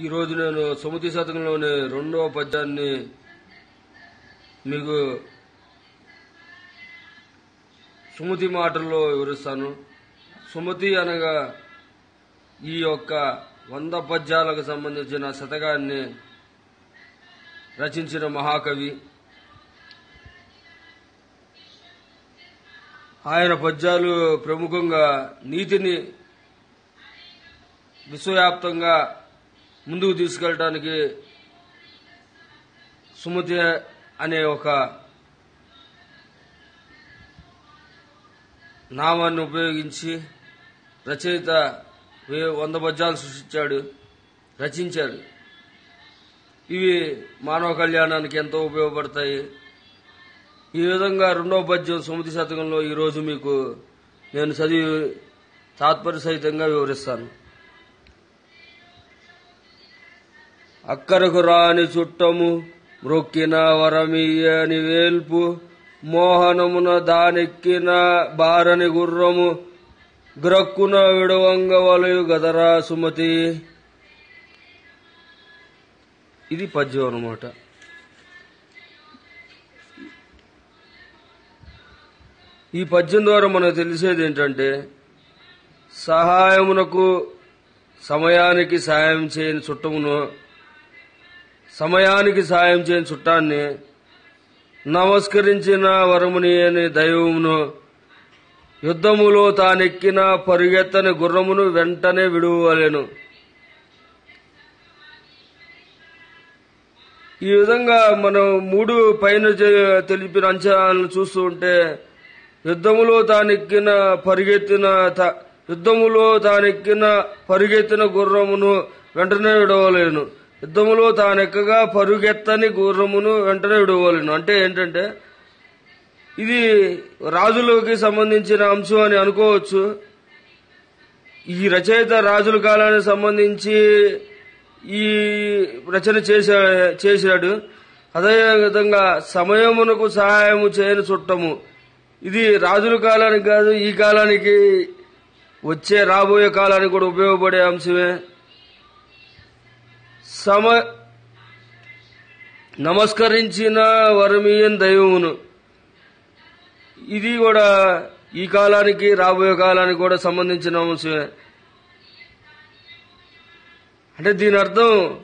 ఈరోజు నేను సుమతి శతకంలోని రెండవ పద్యాన్ని మీకు సుమతి మాటల్లో వివరిస్తాను. సుమతి అనగా ఈ యొక్క వంద పద్యాలకు సంబంధించిన శతకాన్ని రచించిన మహాకవి. ఆయన పద్యాలు ప్రముఖంగా నీతిని విశ్వవ్యాప్తంగా ముందుకు తీసుకెళ్ళటానికి సుమతి అనే ఒక నామాన్ని ఉపయోగించి రచయిత వే- వంద పద్యాలు సృష్టించాడు రచించాడు. ఇవి మానవ కళ్యాణానికి ఎంతో ఉపయోగపడతాయి. ఈ విధంగా రెండవ పద్యం సుమతి శతకంలో ఈరోజు మీకు నేను చదివి తాత్పర్య సహితంగా వివరిస్తాను. అక్కరకు రాని చుట్టము మ్రొక్కిన వరమీయని వేల్పు మోహనమున దానెక్కిన బారని గుర్రము గ్రక్కున విడవంగ వలయు గదరా సుమతి. ఇది పద్యం అనమాట ఈ పద్యం ద్వారా మనకు తెలిసేది ఏంటంటే సహాయమునకు సమయానికి సాయం చేయని చుట్టమును సమయానికి సాయం చేయని చుట్టాన్ని నమస్కరించిన వరముని అని దైవమును యుద్ధములో తానెక్కిన పరుగెత్తని గుర్రమును వెంటనే విడువలేను. ఈ విధంగా మనం మూడు పైన తెలిపిన అంచనాలను చూస్తూ ఉంటే యుద్ధములో తానెక్కిన పరిగెత్తిన త- యుద్ధములో తానెక్కిన పరిగెత్తిన గుర్రమును వెంటనే విడవలేను. యుద్ధములో తానెక్కగా పరుగెత్తని గుర్రమును వెంటనే విడవలను. అంటే ఏంటంటే ఇది రాజులకి సంబంధించిన అంశం అని అనుకోవచ్చు. ఈ రచయిత రాజుల కాలానికి సంబంధించి ఈ రచన చేసా చేశాడు. అదేవిధంగా సమయమునకు సహాయము చేయని చుట్టము. ఇది రాజుల కాలానికి కాదు ఈ కాలానికి వచ్చే రాబోయే కాలానికి కూడా ఉపయోగపడే అంశమే. సమ నమస్కరించిన వరమీయన్ దైవమును. ఇది కూడా ఈ కాలానికి రాబోయే కాలానికి కూడా సంబంధించిన అంశమే. అంటే దీని అర్థం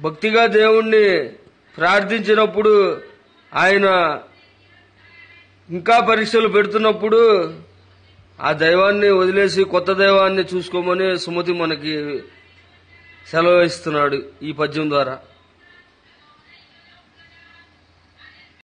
భక్తిగా దేవుణ్ణి ప్రార్థించినప్పుడు ఆయన ఇంకా పరీక్షలు పెడుతున్నప్పుడు ఆ దైవాన్ని వదిలేసి కొత్త దైవాన్ని చూసుకోమని సుమతి మనకి సెలవు ఇస్తున్నాడు ఈ పద్యం ద్వారా.